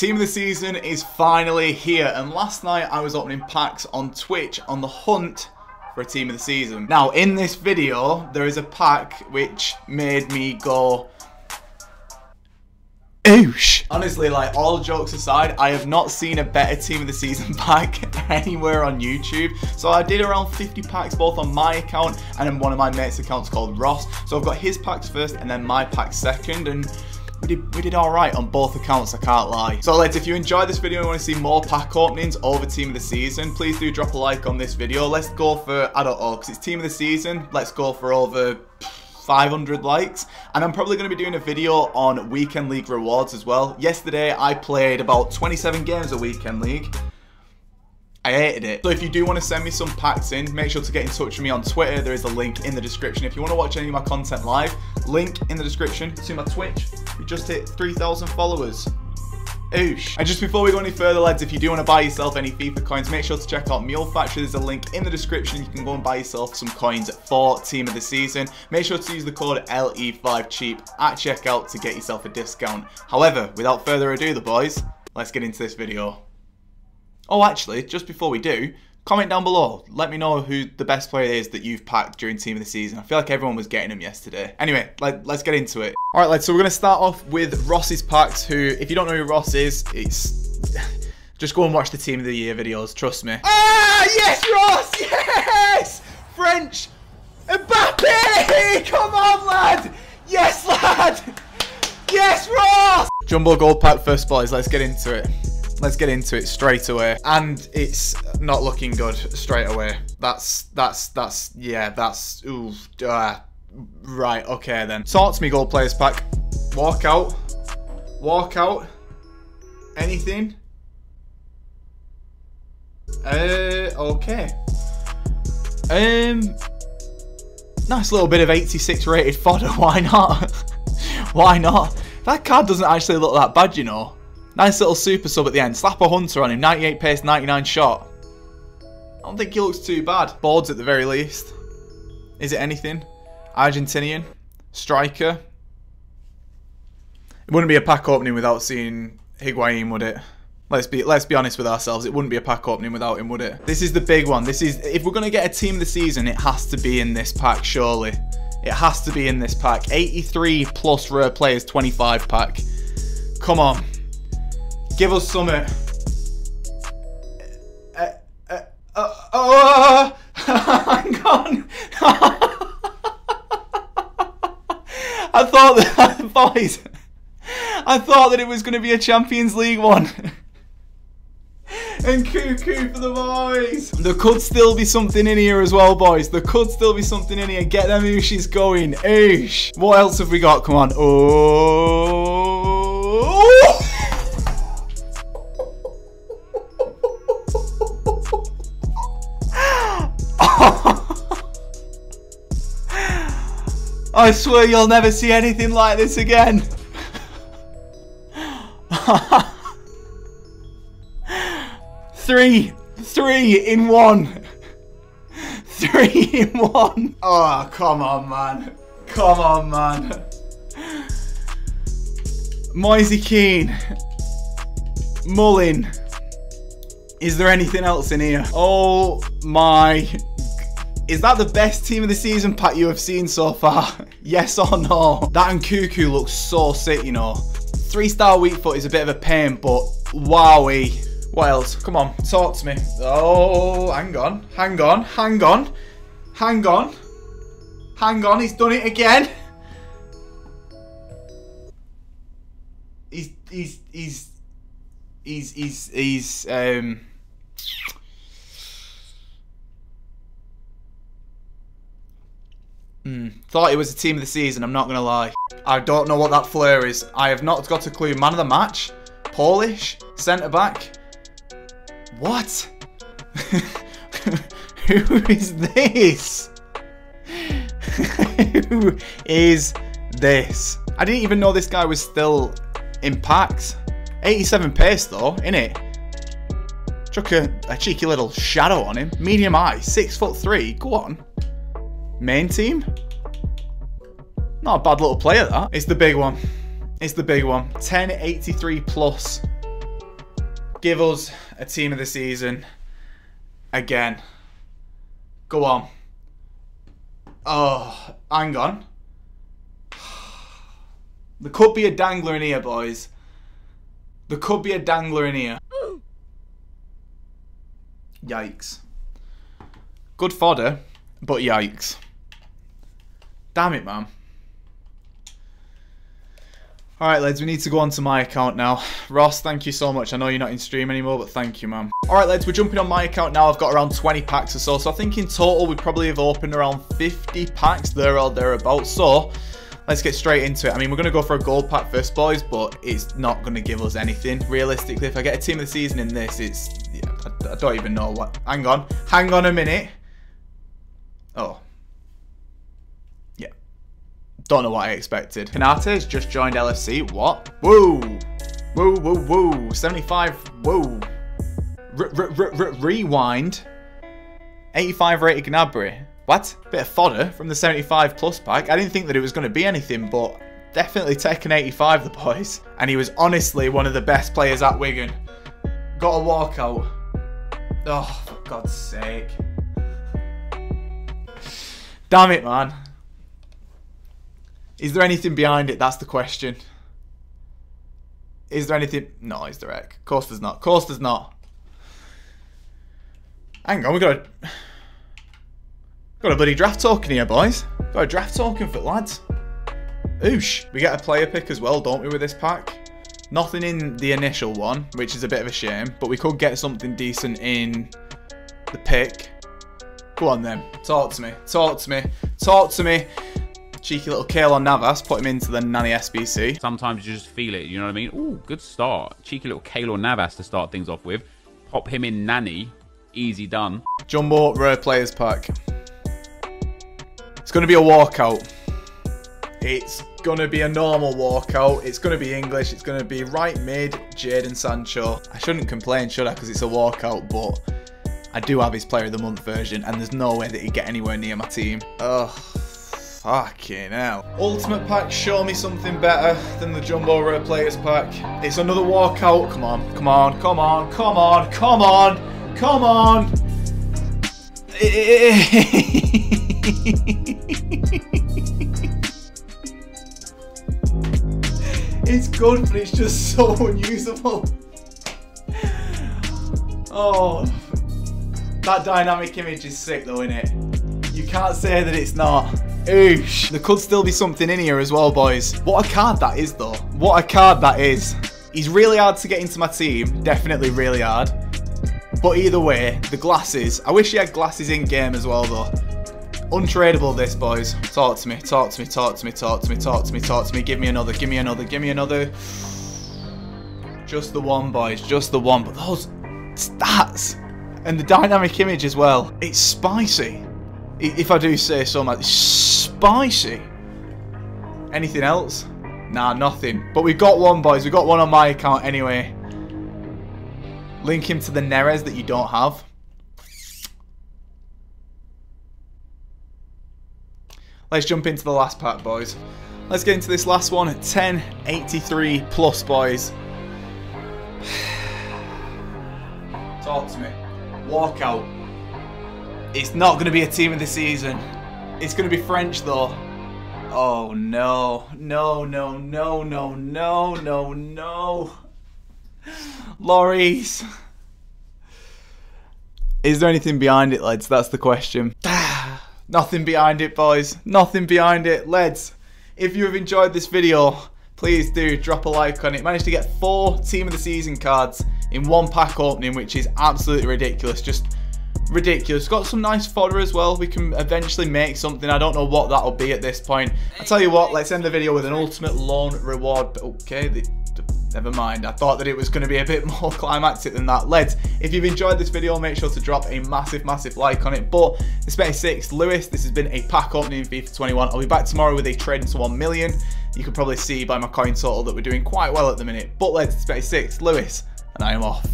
Team of the season is finally here, and last night I was opening packs on Twitch on the hunt for a team of the season. Now, in this video, there is a pack which made me go, Oosh. Honestly, like all jokes aside, I have not seen a better team of the season pack anywhere on YouTube. So I did around 50 packs both on my account and in one of my mates' accounts called Ross. So I've got his packs first and then my pack second. And we did, we did alright on both accounts, I can't lie. So lads, if you enjoyed this video and want to see more pack openings over Team of the Season, please do drop a like on this video. Let's go for, I don't know, because it's Team of the Season, let's go for over 500 likes and I'm probably going to be doing a video on weekend league rewards as well yesterday I played about 27 games of weekend league I hated it. So if you do want to send me some packs in, make sure to get in touch with me on Twitter. There is a link in the description. If you want to watch any of my content live, link in the description to my Twitch. We just hit 3,000 followers. Oosh. And just before we go any further, lads, if you do want to buy yourself any FIFA coins, make sure to check out Mule Factory. There's a link in the description. You can go and buy yourself some coins for Team of the Season. Make sure to use the code LE5CHEAP at checkout to get yourself a discount. However, without further ado, the boys, let's get into this video. Oh, actually, just before we do, comment down below. Let me know who the best player is that you've packed during Team of the Season. I feel like everyone was getting them yesterday. Anyway, let, us get into it. All right, lads, so we're going to start off with Ross's packs, who, if you don't know who Ross is, it's... Just go and watch the Team of the Year videos, trust me. Ah, yes, Ross, yes! French, Mbappe! Come on, lad! Yes, lad! Yes, Ross! Jumbo Gold Pack first, boys, let's get into it. Let's get into it straight away. And it's not looking good straight away. That's, that's, that's, yeah, that's, ooh, uh, right, okay then. Talk to me, gold players pack. Walk out. Walk out. Anything? Uh, okay. Um, nice little bit of 86 rated fodder. Why not? Why not? That card doesn't actually look that bad, you know. Nice little super sub at the end. Slap a hunter on him. 98 pace, 99 shot. I don't think he looks too bad. Boards at the very least. Is it anything? Argentinian. Striker. It wouldn't be a pack opening without seeing Higuain, would it? Let's be let's be honest with ourselves. It wouldn't be a pack opening without him, would it? This is the big one. This is if we're gonna get a team of the season, it has to be in this pack, surely. It has to be in this pack. 83 plus rare players, 25 pack. Come on. Give us some. Uh, uh, uh, oh, hang on. I thought that, boys, I thought that it was going to be a Champions League one. and cuckoo for the boys. There could still be something in here as well, boys. There could still be something in here. Get them Ooshis going. Oosh. What else have we got? Come on. Oh. I swear you'll never see anything like this again. three, three in one. Three in one. Oh, come on, man. Come on, man. Moise Kean. Mullin. Is there anything else in here? Oh my is that the best team of the season pack you have seen so far? yes or no? That and Cuckoo looks so sick, you know. Three star weak foot is a bit of a pain, but wowie. What else? Come on, talk to me. Oh, hang on, hang on, hang on, hang on, hang on. He's done it again. He's he's he's he's he's he's um. Mm, thought it was a team of the season, I'm not going to lie. I don't know what that flair is. I have not got a clue. Man of the match? Polish? Centre back? What? Who is this? Who is this? I didn't even know this guy was still in packs. 87 pace though, innit? Chuck a, a cheeky little shadow on him. Medium eye, six foot three. Go on. Main team? Not a bad little player, that. It's the big one. It's the big one. 1083 plus. Give us a team of the season again. Go on. Oh, hang on. There could be a dangler in here, boys. There could be a dangler in here. Yikes. Good fodder, but yikes. Damn it, man. Alright, lads, we need to go on to my account now. Ross, thank you so much. I know you're not in stream anymore, but thank you, man. Alright, lads, we're jumping on my account now. I've got around 20 packs or so. So I think in total, we probably have opened around 50 packs there or thereabouts. So let's get straight into it. I mean, we're going to go for a gold pack first, boys, but it's not going to give us anything. Realistically, if I get a team of the season in this, it's... I don't even know what... Hang on. Hang on a minute. Oh. Yeah. Don't know what I expected. Konaté has just joined LFC. What? Whoa. Whoa, whoa, whoa. 75. Whoa. R -r -r rewind. 85 rated Gnabry. What? Bit of fodder from the 75 plus pack. I didn't think that it was going to be anything, but definitely taking 85, the boys. And he was honestly one of the best players at Wigan. Got a walkout. Oh, for God's sake. Damn it, man. Is there anything behind it? That's the question. Is there anything? No, is there? Of course there's not. Of course there's not. Hang on, we got a got a bloody draft token here, boys. Got a draft token for lads. Oosh. We get a player pick as well, don't we, with this pack? Nothing in the initial one, which is a bit of a shame, but we could get something decent in the pick. Go on then. Talk to me. Talk to me. Talk to me. Cheeky little Keylor Navas. Put him into the Nanny SBC. Sometimes you just feel it. You know what I mean? Ooh, good start. Cheeky little Keylor Navas to start things off with. Pop him in Nanny. Easy done. Jumbo Rare Players Pack. It's going to be a walkout. It's going to be a normal walkout. It's going to be English. It's going to be right mid, Jadon Sancho. I shouldn't complain, should I? Because it's a walkout, but I do have his Player of the Month version, and there's no way that he'd get anywhere near my team. Ugh. Fucking hell. Ultimate pack, show me something better than the Jumbo Rare Players pack. It's another walkout. Come on, come on, come on, come on, come on, come on. it's good, but it's just so unusable. Oh. That dynamic image is sick though, isn't it? You can't say that it's not. Oosh. There could still be something in here as well, boys. What a card that is, though. What a card that is. He's really hard to get into my team. Definitely really hard. But either way, the glasses. I wish he had glasses in game as well, though. Untradeable this, boys. Talk to me, talk to me, talk to me, talk to me, talk to me, talk to me. Give me another, give me another, give me another. Just the one, boys. Just the one. But those stats and the dynamic image as well. It's spicy. If I do say so much. Spicy. Anything else? Nah, nothing. But we got one, boys. We got one on my account anyway. Link him to the Neres that you don't have. Let's jump into the last pack, boys. Let's get into this last one. 1083 plus, boys. Talk to me walkout. It's not going to be a team of the season. It's going to be French though. Oh no. No, no, no, no, no, no, no. Lloris. Is there anything behind it, lads? That's the question. Nothing behind it, boys. Nothing behind it. Lads, if you have enjoyed this video, please do drop a like on it. Managed to get four Team of the Season cards in one pack opening, which is absolutely ridiculous. Just ridiculous. Got some nice fodder as well. We can eventually make something. I don't know what that'll be at this point. I tell you what, let's end the video with an ultimate loan reward. Okay, the, never mind. I thought that it was going to be a bit more climactic than that. Lads, if you've enjoyed this video, make sure to drop a massive, massive like on it. But it's 26 Lewis. This has been a pack opening in FIFA 21. I'll be back tomorrow with a trade into 1 million. You can probably see by my coin total that we're doing quite well at the minute. But lads, it's 26 Lewis and I am off.